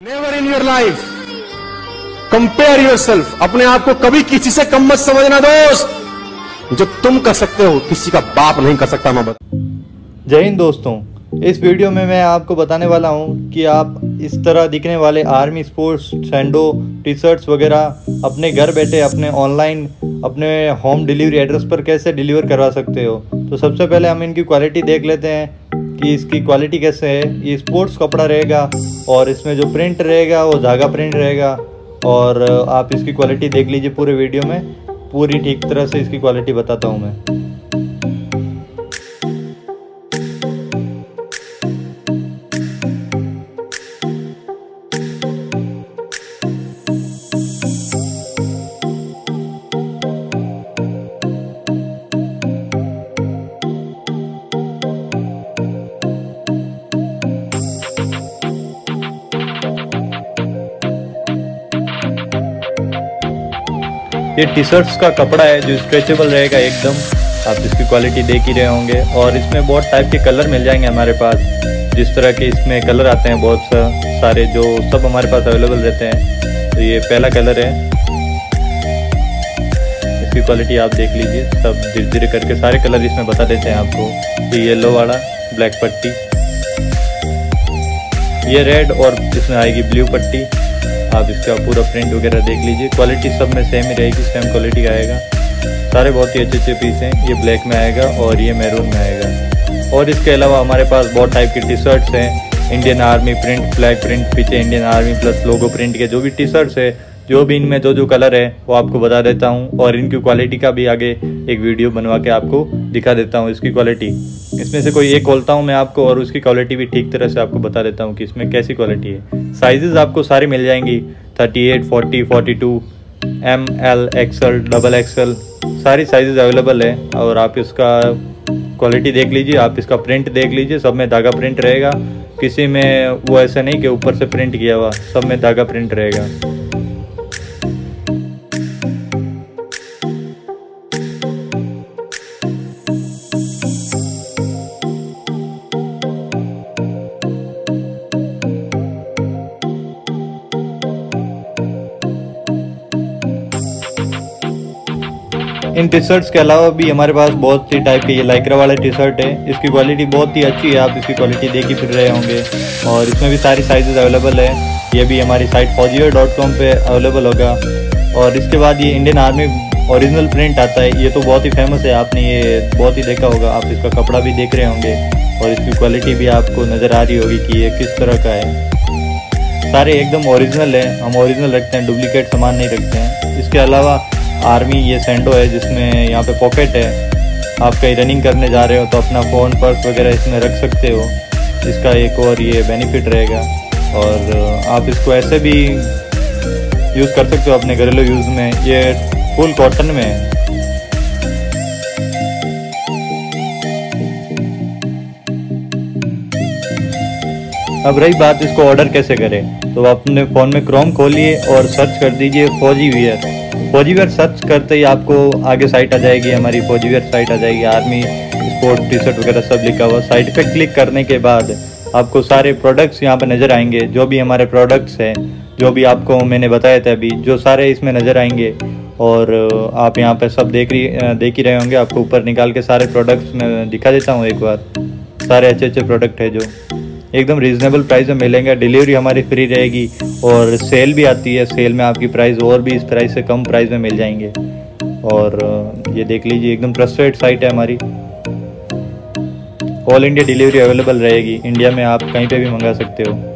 Never in your life compare yourself अपने आप को कभी किसी से कम मत समझना, दोस्त। जो तुम कर सकते हो, किसी का बाप नहीं कर सकता, मैं जय हिंद, दोस्तों। इस वीडियो में मैं आपको बताने वाला हूँ कि आप इस तरह दिखने वाले army sports, sando T shirts वगैरह अपने घर बैठे, अपने ऑनलाइन, अपने होम डिलीवरी एड्रेस पर कैसे डिलीवर करवा सकते हो? तो सबसे पहले हम इनकी क्वालिटी देख लेते हैं। कि इसकी क्वालिटी कैसे है, ये स्पोर्ट्स कपड़ा रहेगा और इसमें जो प्रिंट रहेगा, वो धागा प्रिंट रहेगा। और, आप इसकी क्वालिटी देख लीजिए पूरे वीडियो में, पूरी ठीक तरह से इसकी क्वालिटी बताता हूँ मैं। ये टी शर्ट्स का कपड़ा है जो स्ट्रेचेबल रहेगा एकदम। आप इसकी क्वालिटी देख ही रहे होंगे। और इसमें बहुत टाइप के कलर मिल जाएँगे हमारे पास। जिस तरह के इसमें कलर आते हैं बहुत सा, सारे जो सब हमारे पास अवेलेबल रहते हैं। तो ये पहला कलर है। इसकी क्वालिटी आप देख लीजिए। सब धीरे धीरे करके सारे कलर इसमें बता देते हैं आपको। ये येलो वाला ब्लैक पट्टी। ये रेड और इसमें आएगी ब्लू पट्टी। आप इसका पूरा प्रिंट वगैरह देख लीजिए। क्वालिटी सब में सेम ही रहेगी सेम क्वालिटी आएगा। सारे बहुत ही अच्छे अच्छे पीस हैं। ये ब्लैक में आएगा और ये मैरून में आएगा। और इसके अलावा हमारे पास बहुत टाइप के टी शर्ट्स हैं। Indian army print flag print पीछे Indian army plus logo print के जो भी टी शर्ट्स है जो भी इनमें जो जो कलर है, वो आपको बता देता हूँ और इनकी क्वालिटी का भी आगे एक वीडियो बनवा के आपको दिखा देता हूँ इसकी क्वालिटी इसमें से कोई एक खोलता हूँ मैं आपको और उसकी क्वालिटी भी ठीक तरह से आपको बता देता हूँ कि इसमें कैसी क्वालिटी है। साइजेस आपको सारी मिल जाएँगी। Thirty eight forty forty two M L XL double XL सारी साइजेस अवेलेबल है और आप इसका क्वालिटी देख लीजिए, आप इसका प्रिंट देख लीजिए, सब में धागा प्रिंट रहेगा। किसी में वो ऐसा नहीं कि ऊपर से प्रिंट किया हुआ, सब में धागा प्रिंट रहेगा। इन टी शर्ट्स के अलावा भी हमारे पास बहुत सी टाइप के ये लाइक्रा वाले टी शर्ट है। इसकी क्वालिटी बहुत ही अच्छी है, आप इसकी क्वालिटी देख ही फिर रहे होंगे। और इसमें भी सारी साइजेस अवेलेबल है। ये भी हमारी साइट फौजियर डॉट कॉम पर अवेलेबल होगा। और इसके बाद ये इंडियन आर्मी ओरिजिनल प्रिंट आता है। ये तो बहुत ही फ़ेमस है। आपने ये बहुत ही देखा होगा। आप इसका कपड़ा भी देख रहे होंगे। और इसकी क्वालिटी भी आपको नज़र आ रही होगी कि ये किस तरह का है। सारे एकदम ओरिजिनल है। हम ओरिजिनल रखते हैं डुप्लीकेट सामान नहीं रखते हैं। इसके अलावा आर्मी ये सेंडो है जिसमें यहाँ पे पॉकेट है। आप कहीं रनिंग करने जा रहे हो तो अपना फ़ोन पर्स वगैरह इसमें रख सकते हो। इसका एक और ये बेनिफिट रहेगा। और आप इसको ऐसे भी यूज़ कर सकते हो अपने घरेलू यूज़ में। ये फुल कॉटन में है। अब रही बात इसको ऑर्डर कैसे करें? तो अपने फ़ोन में क्रोम खोलिए और सर्च कर दीजिए फौजी वियर फौजीवेयर सर्च करते ही आपको आगे साइट आ जाएगी, हमारी फौजीवेयर साइट आ जाएगी आर्मी स्पोर्ट टी शर्ट वगैरह सब लिखा हुआ। साइट पे क्लिक करने के बाद आपको सारे प्रोडक्ट्स यहाँ पे नज़र आएँगे, जो भी हमारे प्रोडक्ट्स हैं, जो भी आपको मैंने बताया था अभी, जो सारे इसमें नज़र आएँगे। और आप यहाँ पर सब देख रही देख ही रहे होंगे, आपको ऊपर निकाल के सारे प्रोडक्ट्स मैं दिखा देता हूँ एक बार। सारे अच्छे अच्छे प्रोडक्ट है जो। एकदम रिजनेबल प्राइस में मिलेंगे। डिलीवरी हमारी फ्री रहेगी और सेल भी आती है। सेल में आपकी प्राइस और भी इस प्राइस से कम प्राइस में मिल जाएँगे। और ये देख लीजिए, एकदम ट्रस्टेड साइट है हमारी। ऑल इंडिया डिलीवरी अवेलेबल रहेगी। इंडिया में आप कहीं पे भी मंगा सकते हो।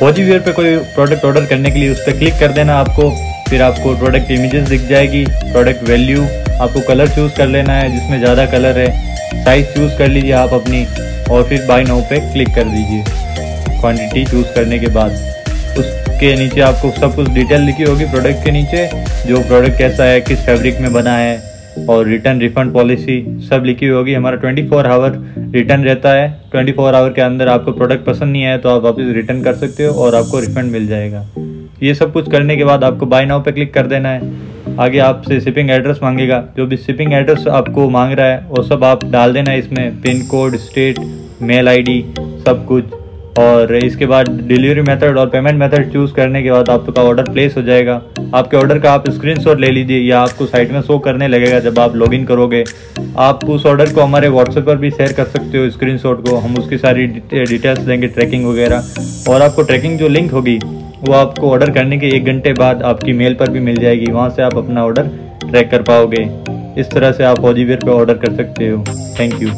फौजी वेयर पे कोई प्रोडक्ट ऑर्डर करने के लिए उस पर क्लिक कर देना आपको, फिर आपको प्रोडक्ट इमेजेस दिख जाएगी प्रोडक्ट वैल्यू आपको कलर चूज़ कर लेना है, जिसमें ज़्यादा कलर है साइज़ चूज़ कर लीजिए आप अपनी, और फिर बाई नाउ पे क्लिक कर दीजिए क्वांटिटी चूज़ करने के बाद। उसके नीचे आपको सब कुछ डिटेल लिखी होगी प्रोडक्ट के नीचे, जो प्रोडक्ट कैसा है, किस फैब्रिक में बना है और रिटर्न रिफंड पॉलिसी सब लिखी हुई होगी। हमारा 24 फोर आवर रिटर्न रहता है। 24 फोर आवर के अंदर आपको प्रोडक्ट पसंद नहीं आया तो आप वापस रिटर्न कर सकते हो और आपको रिफंड मिल जाएगा। ये सब कुछ करने के बाद आपको बाय नाउ पे क्लिक कर देना है। आगे आपसे शिपिंग एड्रेस मांगेगा। जो भी शिपिंग एड्रेस आपको मांग रहा है, वो सब आप डाल देना है इसमें। Pin code state mail ID सब कुछ। और इसके बाद डिलीवरी मेथड और पेमेंट मेथड चूज़ करने के बाद आपका ऑर्डर प्लेस हो जाएगा। आपके ऑर्डर का आप स्क्रीनशॉट ले लीजिए, या आपको साइट में शो करने लगेगा जब आप लॉगिन करोगे। आप उस ऑर्डर को हमारे व्हाट्सएप पर भी शेयर कर सकते हो स्क्रीनशॉट को। हम उसकी सारी डिटेल्स देंगे ट्रैकिंग वगैरह। और आपको ट्रैकिंग जो लिंक होगी, वो आपको ऑर्डर करने के एक घंटे बाद आपकी मेल पर भी मिल जाएगी। वहाँ से आप अपना ऑर्डर ट्रैक कर पाओगे। इस तरह से आप फौजी वेयर पर ऑर्डर कर सकते हो। Thank you